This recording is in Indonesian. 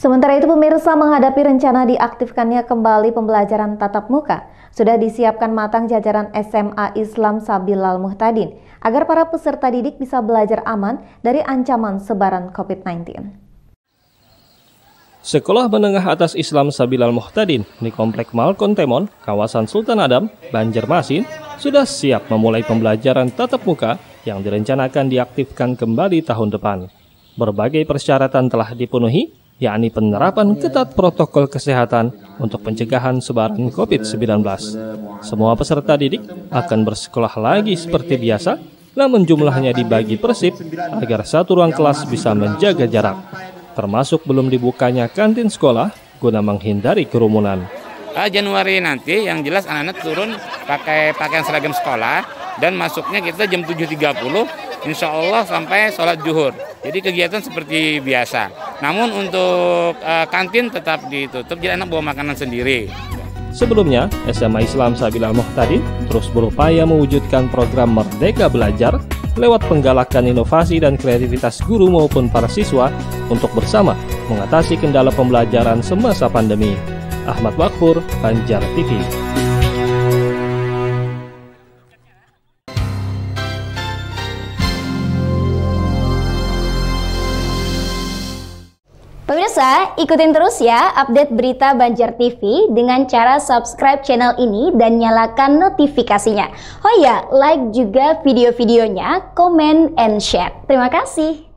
Sementara itu pemirsa menghadapi rencana diaktifkannya kembali pembelajaran tatap muka, sudah disiapkan matang jajaran SMA Islam Sabilal Muhtadin agar para peserta didik bisa belajar aman dari ancaman sebaran COVID-19. Sekolah Menengah Atas Islam Sabilal Muhtadin di Komplek Malkon Temon, kawasan Sultan Adam, Banjarmasin, sudah siap memulai pembelajaran tatap muka yang direncanakan diaktifkan kembali tahun depan. Berbagai persyaratan telah dipenuhi yakni penerapan ketat protokol kesehatan untuk pencegahan sebaran COVID-19. Semua peserta didik akan bersekolah lagi seperti biasa, namun jumlahnya dibagi persip agar satu ruang kelas bisa menjaga jarak, termasuk belum dibukanya kantin sekolah guna menghindari kerumunan. Uh, Januari nanti yang jelas anak-anak turun pakai pakaian seragam sekolah dan masuknya kita jam 7.30 insya Allah sampai sholat zuhur. Jadi kegiatan seperti biasa. Namun untuk uh, kantin tetap ditutup, jadi anak bawa makanan sendiri. Sebelumnya, SMA Islam Sabila Muhtadin terus berupaya mewujudkan program Merdeka Belajar lewat penggalakan inovasi dan kreativitas guru maupun para siswa untuk bersama mengatasi kendala pembelajaran semasa pandemi. Ahmad Bakfur, Banjar TV. Pemirsa, ikutin terus ya update berita Banjar TV dengan cara subscribe channel ini dan nyalakan notifikasinya. Oh ya, like juga video-videonya, comment and share. Terima kasih.